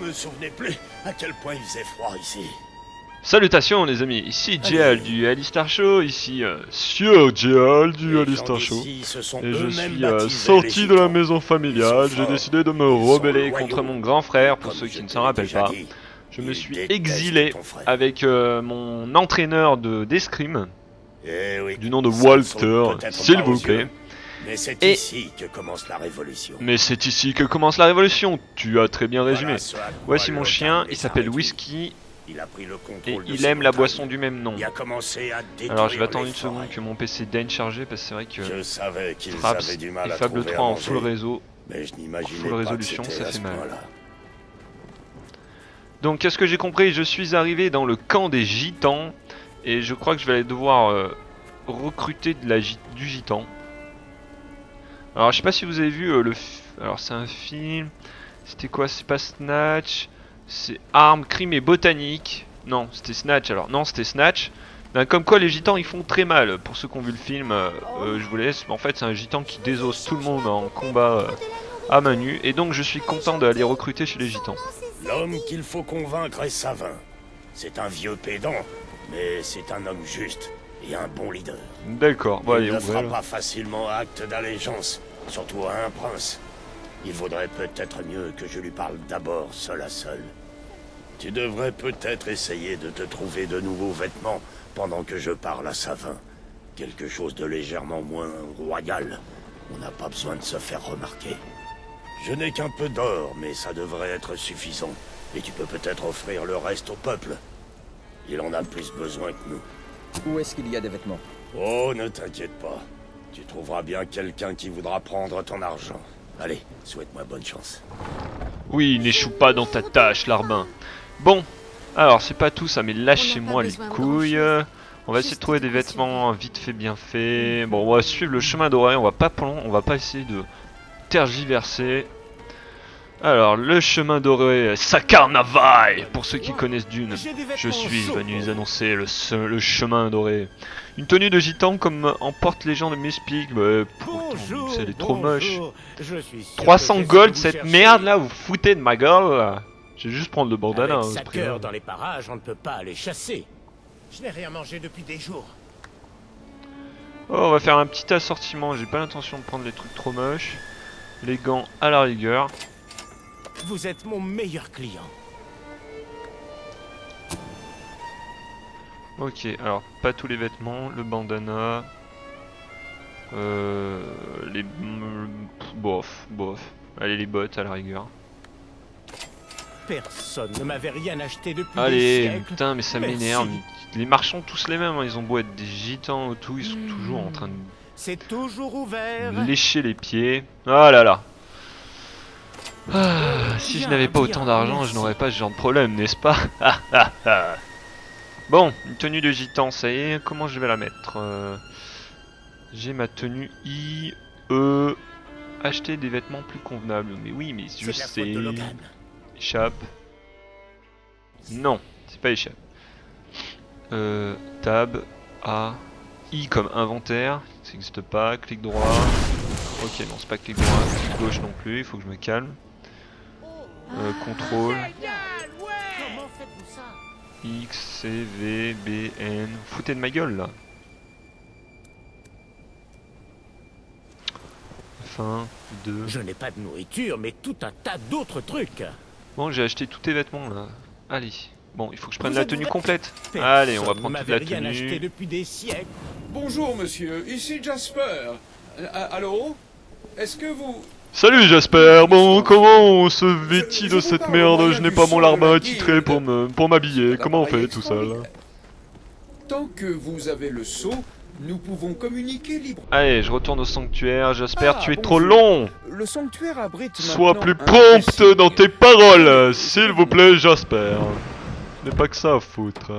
Je me souvenais plus à quel point il faisait froid ici. Salutations les amis, ici JL du Alistar Show, ici euh, Sir JL du Alistar Show. Et je suis euh, sorti de la maison familiale, j'ai décidé de me rebeller contre mon grand frère, pour ceux qui ne s'en rappellent pas. dit, Je me suis exilé avec euh, mon entraîneur de d'escrime, Eh oui, du nom de Walter, s'il vous plaît. Mais c'est Et- ici que commence la révolution. Mais c'est ici que commence la révolution, tu as très bien résumé. Voici mon chien, il s'appelle. Whisky Il a pris le contrôle et de il aime la boisson du même nom. Il a commencé à détruire Alors je vais attendre une seconde que mon PC daigne charger parce que c'est vrai que Je savais qu'ils Fraps avaient du mal et Fable trouver 3 à en full réseau. mais je n'imaginais full pas résolution, que ça fait mal. Donc qu'est-ce que j'ai compris? Je suis arrivé dans le camp des gitans et je crois que je vais aller devoir euh, recruter de la du gitan. Alors je sais pas si vous avez vu euh, le alors c'est un film. C'était quoi C'est pas Snatch, c'est Armes, Crime et Botanique. Non, c'était Snatch alors. Non, c'était Snatch. Ben, comme quoi les gitans ils font très mal. Pour ceux qui ont vu le film, euh, euh, je vous laisse. En fait, c'est un gitan qui désosse tout le monde en combat à main nue. Et donc je suis content d'aller recruter chez les gitans. L'homme qu'il faut convaincre est Savin. C'est un vieux pédant, mais c'est un homme juste et un bon leader. D'accord, bon Il ne fera pas facilement acte d'allégeance, surtout à un prince. Il vaudrait peut-être mieux que je lui parle d'abord seul à seul. Tu devrais peut-être essayer de te trouver de nouveaux vêtements pendant que je parle à Savin. Quelque chose de légèrement moins royal. On n'a pas besoin de se faire remarquer. Je n'ai qu'un peu d'or, mais ça devrait être suffisant. Et tu peux peut-être offrir le reste au peuple. Il en a plus besoin que nous. Où est-ce qu'il y a des vêtements Oh, ne t'inquiète pas. Tu trouveras bien quelqu'un qui voudra prendre ton argent. Allez, souhaite-moi bonne chance. Oui, n'échoue pas dans ta tâche, larbin. Bon, alors c'est pas tout ça, mais lâchez-moi les couilles. On va essayer de trouver des vêtements vite fait, bien fait. Bon, on va suivre le chemin doré, on va pas prendre- on va pas essayer de tergiverser. Alors, le chemin doré, Sakarnavaï, pour ceux qui connaissent Dune. Je suis venu annoncer le, chemin doré. Une tenue de gitan comme en portent les gens de Mispic. Bah, Bonjour, elle est trop moche. bonjour. Je suis sûr 300 que je sais gold cette merde là, vous foutez de ma gueule là. Je vais juste prendre le bandana. Avec hein, cœur dans les parages, on ne peut pas aller chasser. Je n'ai rien mangé depuis des jours. Oh, on va faire un petit assortiment, j'ai pas l'intention de prendre les trucs trop moches. Les gants à la rigueur. Vous êtes mon meilleur client. Ok, alors pas tous les vêtements, le bandana. Euh, les... Bof, bof. Allez les bottes à la rigueur. Personne ne m'avait rien acheté depuis des Allez, siècles. putain mais ça m'énerve. Les marchands tous les mêmes, hein, ils ont beau être des gitans ou tout, ils sont toujours en train de C'est toujours ouvert. lécher les pieds. Ah là là. Ah, si je n'avais pas autant d'argent, je n'aurais pas ce genre de problème, n'est-ce pas? Ah, ah, ah. Bon, une tenue de gitan, ça y est, comment je vais la mettre Euh, J'ai ma tenue I, E, acheter des vêtements plus convenables. Mais oui, mais je sais. Échappe. Non, c'est pas échappe. Euh, tab, A, I comme inventaire, ça n'existe pas, clic droit. Ok, non, c'est pas clic droit, clic gauche non plus, il faut que je me calme. Euh, contrôle, Comment faites-vous ça X, C, V, B, N. Foutez de ma gueule là. Fin, 2. Je n'ai pas de nourriture, mais tout un tas d'autres trucs. Bon, j'ai acheté tous tes vêtements là. Allez. Bon, il faut que je prenne Vous la tenue complète. Personne Allez, on va prendre toute la rien acheté tenue. depuis des siècles. Bonjour monsieur, ici Jasper. Euh, allô? Est-ce que vous... Salut Jasper, bon comment on se vêtit de cette merde? Je n'ai pas mon larbin guilde. pour me pour m'habiller. Comment on fait tout ça là? Tant que vous avez le sceau, nous pouvons communiquer librement. Allez, je retourne au sanctuaire. Jasper, Ah, tu es trop long. Le sanctuaire abrite Sois plus un prompt précis- dans tes paroles, s'il vous plaît, Jasper. N'est pas que ça à foutre.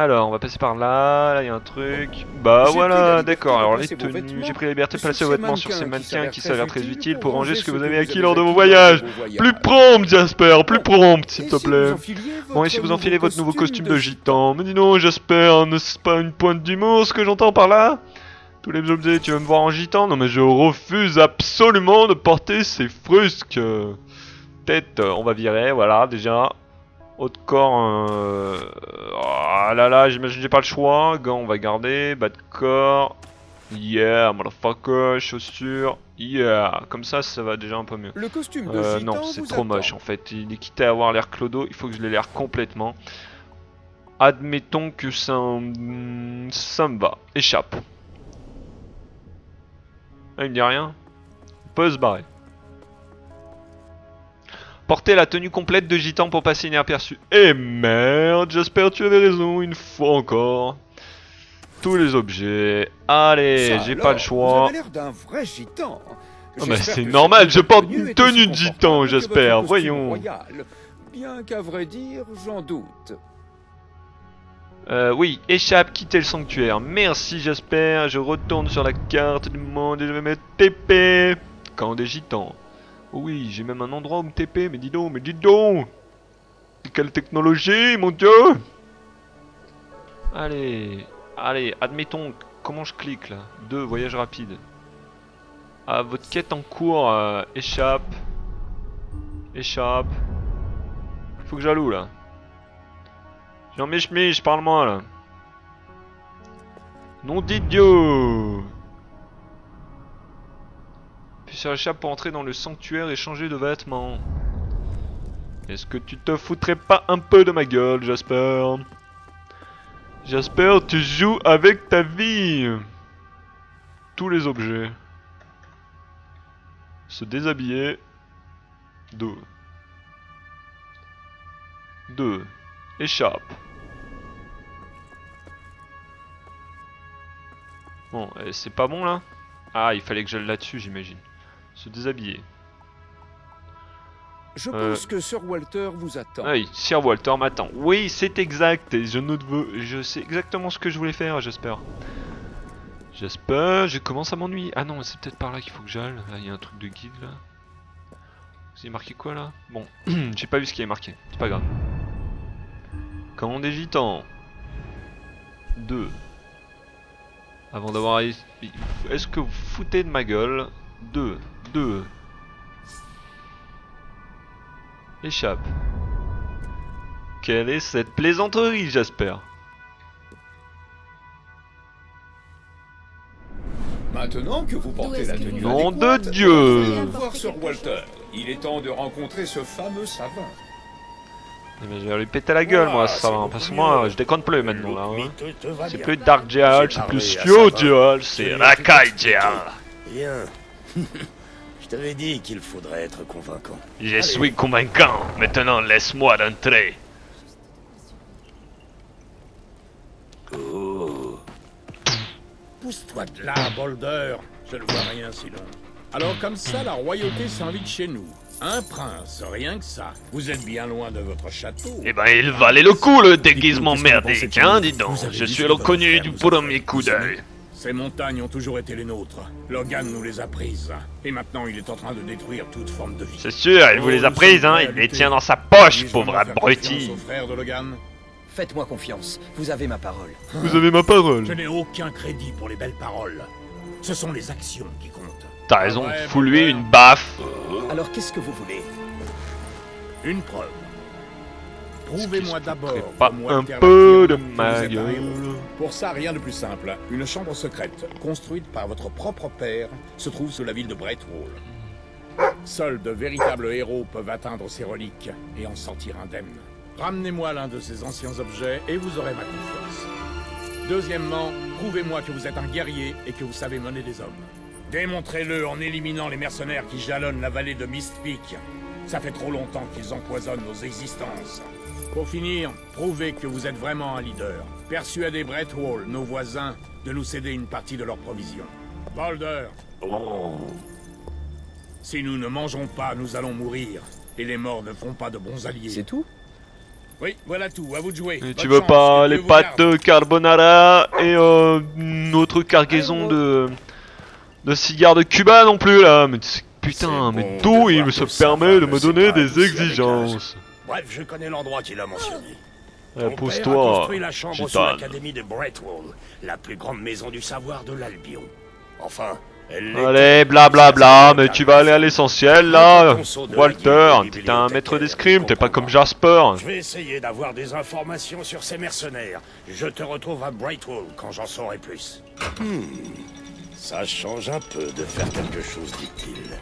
Alors, on va passer par là. Là, il y a un truc. Bah voilà, d'accord. Alors, les tenues. J'ai pris la liberté de placer vos vêtements sur ces mannequins qui s'avèrent très utiles pour ranger ce que vous avez acquis lors de vos voyages. Plus prompt, Jasper, plus prompt, s'il te plaît. Bon, et si vous enfilez votre nouveau costume de gitan Mais dis donc, Jasper, n'est-ce pas une pointe d'humour ce que j'entends par là Tous les objets, tu veux me voir en gitan Non mais je refuse absolument de porter ces frusques tête, on va virer, voilà, déjà. Haut de corps, euh... ah là là, j'imagine que j'ai pas le choix. Gants, on va garder. Bas de corps. Yeah, motherfucker, chaussures. Yeah, comme ça, ça va déjà un peu mieux. Le costume de Euh, non, c'est trop attend. moche en fait. Il est quitté à avoir l'air clodo, il faut que je l'ai l'air complètement. Admettons que ça, ça me va. Échappe. Ah, il me dit rien On peut se barrer. Porter la tenue complète de gitan pour passer inaperçu. Eh merde, j'espère que tu avais raison une fois encore. Tous les objets. Allez, j'ai pas le choix. d'un vrai gitan. Ah, mais c'est normal, je porte une tenue de gitan, j'espère, voyons. royal. Bien qu'à vrai dire, j'en doute. Euh, oui, échappe, quitter le sanctuaire. Merci, j'espère. Je retourne sur la carte du monde et je vais mettre TP. Camp des gitans. Oh oui, j'ai même un endroit où me TP, mais dis donc, mais dis donc Quelle technologie, mon dieu Allez, allez, admettons, comment je clique là? 2, voyage rapide. Ah, votre quête en cours, euh, échappe. Échappe. Faut que j'alloue là. Jean Mich Mich, parle-moi là. Nom d'idiot Puis sur l'échappe pour entrer dans le sanctuaire et changer de vêtements. Est-ce que tu te foutrais pas un peu de ma gueule, Jasper? Jasper, tu joues avec ta vie Tous les objets. Se déshabiller. 2. 2. Échappe. Bon, euh, c'est pas bon là? Ah, il fallait que j'aille là-dessus, j'imagine. Se déshabiller. Je Euh. pense que Sir Walter vous attend. Ah oui, Sir Walter m'attend. Oui, c'est exact. Et je ne veux, je sais exactement ce que je voulais faire, j'espère. J'espère, je commence à m'ennuyer. Ah non, c'est peut-être par là qu'il faut que j'aille. Ah, il y a un truc de guide là. Vous avez marqué quoi là? Bon, j'ai pas vu ce qui est marqué. C'est pas grave. Commande des gitans. 2. Avant d'avoir... Est-ce que vous foutez de ma gueule? 2. 2. Échappe. Quelle est cette plaisanterie, j'espère Maintenant que vous portez la tenue Nom de Dieu voir Sir Walter. Il est temps de rencontrer ce fameux savant. Eh ben, Je vais lui péter la gueule, moi, ça c'est va. Parce que moi, je déconne plus maintenant, là. hein. C'est plus Dark J'ai c'est plus Savin. Geal, c'est Rakai Geal. Bien. Je t'avais dit qu'il faudrait être convaincant. Je suis convaincant. Maintenant, laisse-moi d'entrer. Oh. Pousse-toi de là, Boulder. Je ne vois rien sinon. Alors comme ça, la royauté s'invite chez nous. Un prince, rien que ça. Vous êtes bien loin de votre château. Eh ben, il valait le coup, le déguisement merdique, hein, dis donc. Je suis que le votre connu frère du premier coup d'œil. Ces montagnes ont toujours été les nôtres. Logan nous les a prises. Et maintenant, il est en train de détruire toute forme de vie. C'est sûr, il vous les a prises, hein. Il les tient dans sa poche, pauvre abruti. confiance au frère de Logan Faites-moi confiance, vous avez ma parole. Vous avez ma parole. Je n'ai aucun crédit pour les belles paroles. Ce sont les actions qui comptent. T'as raison, Ouais, fous-lui une baffe. Alors qu'est-ce que vous voulez? Une preuve. Prouvez-moi d'abord. pas un peu de ma gueule. Pour ça, rien de plus simple. Une chambre secrète, construite par votre propre père, se trouve sous la ville de Brightwall. Seuls de véritables héros peuvent atteindre ces reliques et en sortir indemnes. Ramenez-moi l'un de ces anciens objets et vous aurez ma confiance. Deuxièmement, prouvez-moi que vous êtes un guerrier et que vous savez mener des hommes. Démontrez-le en éliminant les mercenaires qui jalonnent la vallée de Mist Peak. Ça fait trop longtemps qu'ils empoisonnent nos existences. Pour finir, prouvez que vous êtes vraiment un leader. Persuadez Brightwall, nos voisins, de nous céder une partie de leurs provisions. Boulder, Oh. si nous ne mangeons pas, nous allons mourir. Et les morts ne font pas de bons alliés. C'est tout? Oui, voilà tout, à vous de jouer. Et tu veux chance, pas les pâtes de carbonara et euh, une autre cargaison de de cigares de Cuba non plus là? Mais c'est- putain, mais d'où il se permet de me donner des exigences? Bref, je connais l'endroit qu'il a mentionné. Ton père a construit la chambre sous l'académie de Brightwall, la plus grande maison du savoir de l'Albion. Enfin, Elle Allez, blablabla, mais tu vas aller à l'essentiel là Walter, t'es un maître d'escrime, t'es pas comme Jasper Je vais essayer d'avoir des informations sur ces mercenaires. Je te retrouve à Brightwall quand j'en saurai plus. Hmm. Ça change un peu de faire quelque chose d'utile.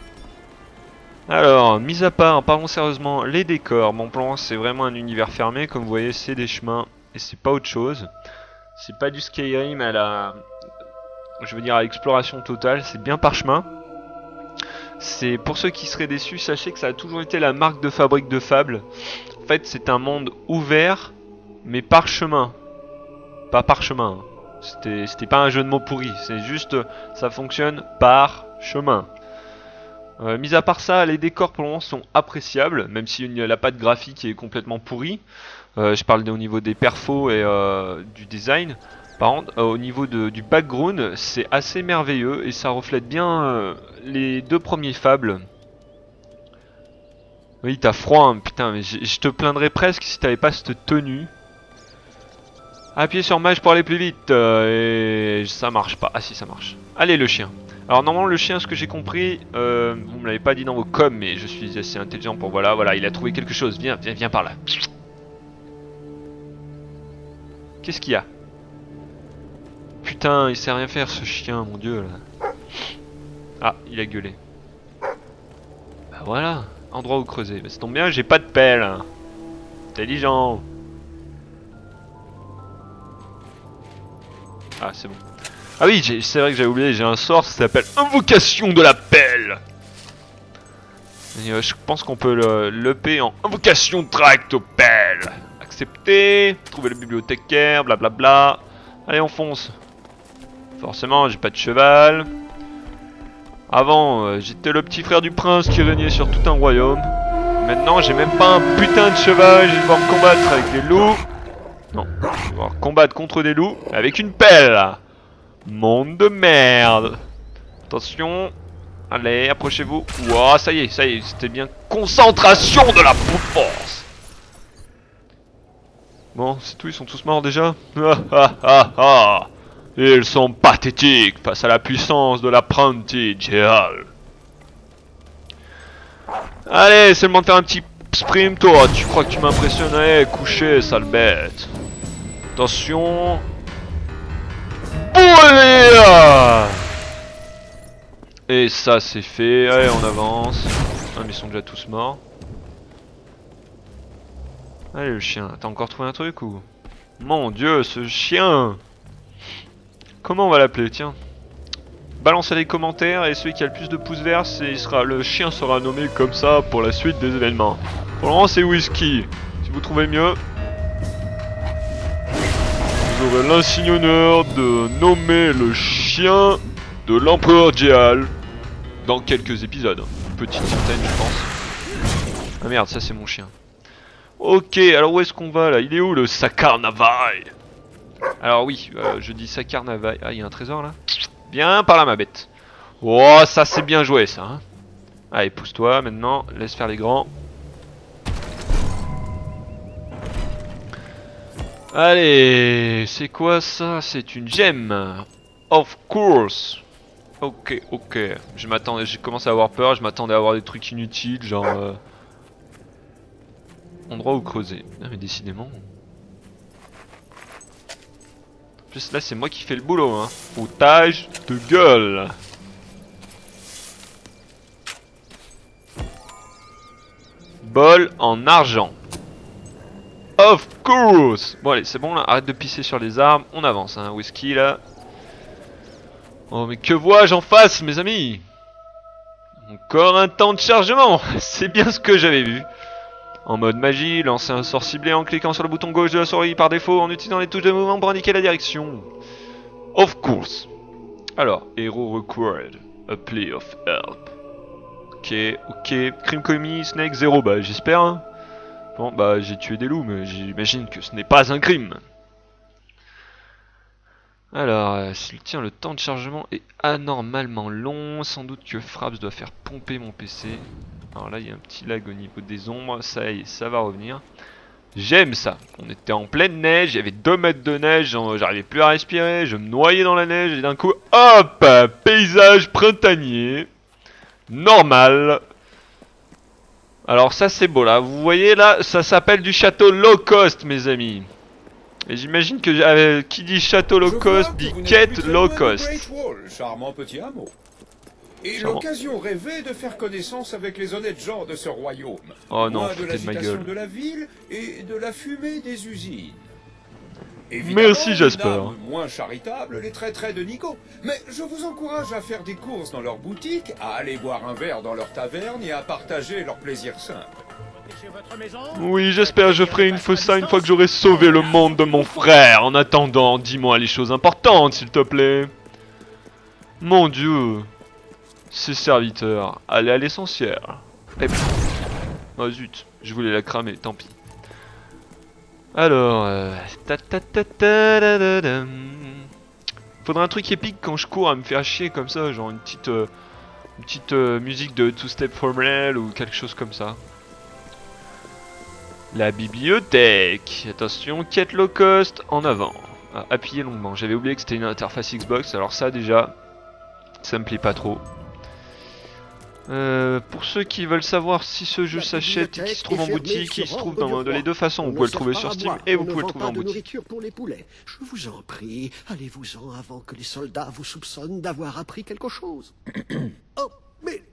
Alors, mis à part, parlons sérieusement, les décors. Mon plan, c'est vraiment un univers fermé, comme vous voyez, c'est des chemins, et c'est pas autre chose. C'est pas du Skyrim à la... Je veux dire à l'exploration totale, c'est bien parchemin. C'est pour ceux qui seraient déçus, sachez que ça a toujours été la marque de fabrique de Fable. En fait, c'est un monde ouvert, mais parchemin. Pas parchemin. hein. C'était c'était pas un jeu de mots pourri, c'est juste ça fonctionne par chemin. Euh, mis à part ça, les décors pour le moment sont appréciables, même si la patte graphique est complètement pourrie. Euh, je parle au niveau des perfos et euh, du design. Par contre, au niveau du background, c'est assez merveilleux et ça reflète bien les deux premiers fables. Oui, t'as froid, hein, putain, mais je te plaindrais presque si t'avais pas cette tenue. Appuyez sur mage pour aller plus vite et ça marche pas. Ah si, ça marche. Allez, le chien. Alors normalement le chien, ce que j'ai compris, euh, vous me l'avez pas dit dans vos coms, mais je suis assez intelligent pour voilà, voilà, il a trouvé quelque chose. Viens, viens, viens par là. Qu'est-ce qu'il y a? Putain, il sait rien faire ce chien, mon dieu là. Ah, il a gueulé. Bah voilà, endroit où creuser. Bah, ça tombe bien, j'ai pas de pelle. Intelligent. Ah, c'est bon. Ah oui, c'est vrai que j'avais oublié, j'ai un sort, ça s'appelle Invocation de la pelle. Euh, je pense qu'on peut le l'EP en Invocation pelles. Accepter, trouver le bibliothécaire, blablabla. Allez, on fonce. Forcément, j'ai pas de cheval. Avant, euh, j'étais le petit frère du prince qui régnait sur tout un royaume. Maintenant, j'ai même pas un putain de cheval, je vais devoir me combattre avec des loups. Non, je vais devoir combattre contre des loups avec une pelle. Monde de merde. Attention. Allez, approchez-vous. Ouah, ça y est, ça y est, c'était bien. Concentration de la force. Bon, c'est tout, ils sont tous morts déjà. Ah ah ah. Ils sont pathétiques face à la puissance de l'apprenti Géal. Allez, c'est le moment de faire un petit sprint, toi. Tu crois que tu m'impressionnais Couché, sale bête. Attention. Et ça, c'est fait. Allez, on avance. Ah, mais ils sont déjà tous morts. Allez, le chien. T'as encore trouvé un truc ou? Mon dieu, ce chien Comment on va l'appeler Tiens? Balancez les commentaires et celui qui a le plus de pouces verts, il sera, le chien sera nommé comme ça pour la suite des événements. Pour le moment, c'est Whisky. Si vous trouvez mieux, l'insigne honneur de nommer le chien de l'empereur Dial dans quelques épisodes. Petite centaine, je pense. Ah merde, ça c'est mon chien. Ok, alors où est-ce qu'on va là? Il est où le Sakarnavai Alors oui, euh, je dis Sakarnavai. Ah, il y a un trésor là? Viens par là, ma bête. Oh, ça c'est bien joué ça. hein. Allez, pousse-toi maintenant, laisse faire les grands. Allez, c'est quoi ça? C'est une gemme. Of course. Ok, ok. Je m'attendais, j'ai commencé à avoir peur. Je m'attendais à avoir des trucs inutiles, genre euh, endroit où creuser. Ah mais décidément. En plus là, c'est moi qui fais le boulot, hein. Foutage de gueule. Bol en argent. Of course Bon allez, c'est bon là, arrête de pisser sur les armes, on avance, hein, whisky là. Oh mais que vois-je en face, mes amis? Encore un temps de chargement C'est bien ce que j'avais vu. En mode magie, lancer un sort ciblé en cliquant sur le bouton gauche de la souris par défaut en utilisant les touches de mouvement pour indiquer la direction. Of course Alors, Hero required. A plea of help. Ok, ok. Crime commis, Snake 0, bah j'espère. hein. Bon, bah j'ai tué des loups, mais j'imagine que ce n'est pas un crime. Alors, euh, s'il tient le temps de chargement est anormalement long, sans doute que Fraps doit faire pomper mon PC. Alors là, il y a un petit lag au niveau des ombres, ça y ça va revenir. J'aime ça. On était en pleine neige, il y avait 2 mètres de neige, j'arrivais plus à respirer, je me noyais dans la neige et d'un coup, hop Paysage printanier. Normal. Alors ça c'est beau là, vous voyez là, ça s'appelle du château low cost mes amis. Et j'imagine que euh, qui dit château low cost dit quête low de cost. Wall, charmant petit hameau. Et l'occasion rêvée de faire connaissance avec les honnêtes gens de ce royaume. Oh non, Loin de de l'agitation gueule. de la ville et de la fumée des usines. Merci, une Jasper. moins charitable les traiterait de Nico. Mais je vous encourage à faire des courses dans leur boutique, à aller boire un verre dans leur taverne et à partager leur plaisir simple. Oui, j'espère que je ferai une fois ça une fois que j'aurai sauvé le monde de mon frère. En attendant, dis-moi les choses importantes, s'il te plaît. Mon dieu. Ces serviteurs. Allez à l'essentiel. Oh zut, je voulais la cramer, tant pis. Alors... Euh... Faudrait un truc épique quand je cours à me faire chier comme ça, genre une petite... euh, Une petite euh, musique de Two Step From Hell ou quelque chose comme ça. La bibliothèque. Attention, quête low cost en avant. Ah, appuyez longuement. J'avais oublié que c'était une interface Xbox. Alors ça déjà, ça me plaît pas trop. Euh, pour ceux qui veulent savoir si ce jeu s'achète et qui se trouve en boutique, il se trouve dans de les deux façons. Vous pouvez le trouver sur Steam et vous pouvez le trouver en boutique. nourriture pour les poulets. Je vous en prie, allez-vous-en avant que les soldats vous soupçonnent d'avoir appris quelque chose. oh, mais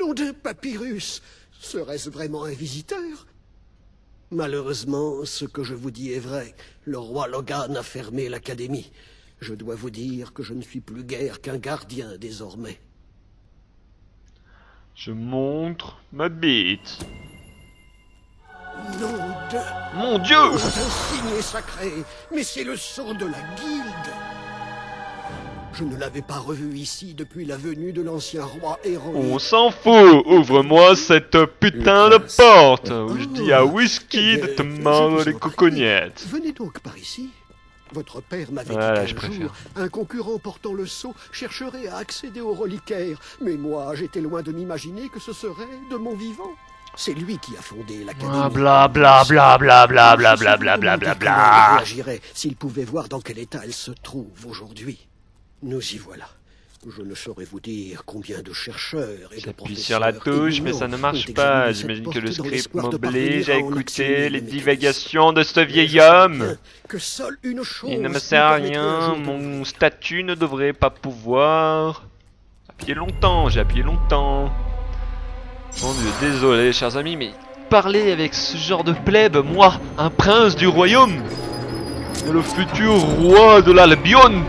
nom de papyrus, serait-ce vraiment un visiteur? Malheureusement, ce que je vous dis est vrai. Le roi Logan a fermé l'académie. Je dois vous dire que je ne suis plus guère qu'un gardien désormais. Je montre ma bite. Nom de... Mon dieu nom d'un signe sacré, mais c'est le sceau de la guilde. Je ne l'avais pas revu ici depuis la venue de l'ancien roi errant. On s'en fout Ouvre-moi cette putain de porte Où je dis à Whisky de te mordre les cocognettes. Venez donc par ici. Votre père m'avait Voilà, dit qu'un préfère. jour, un concurrent portant le sceau chercherait à accéder au reliquaire. Mais moi, j'étais loin de m'imaginer que ce serait de mon vivant. C'est lui qui a fondé l'académie. Ah, bla bla bla bla bla bla bla bla bla bla Comment il bla. réagirait s'il pouvait voir dans quel état elle se trouve aujourd'hui Nous y voilà. Je ne saurais vous dire combien de chercheurs et de J'appuie sur la touche, mais ça ne marche pas. J'imagine que le script m'oblige à écouter les divagations de ce vieil homme. Que seule une chose Il ne me sert à rien, mon statut ne devrait pas pouvoir... Appuyer longtemps, j'ai appuyé longtemps. Mon dieu, désolé chers amis, mais parler avec ce genre de plèbe, moi, un prince du royaume, le futur roi de l'Albion,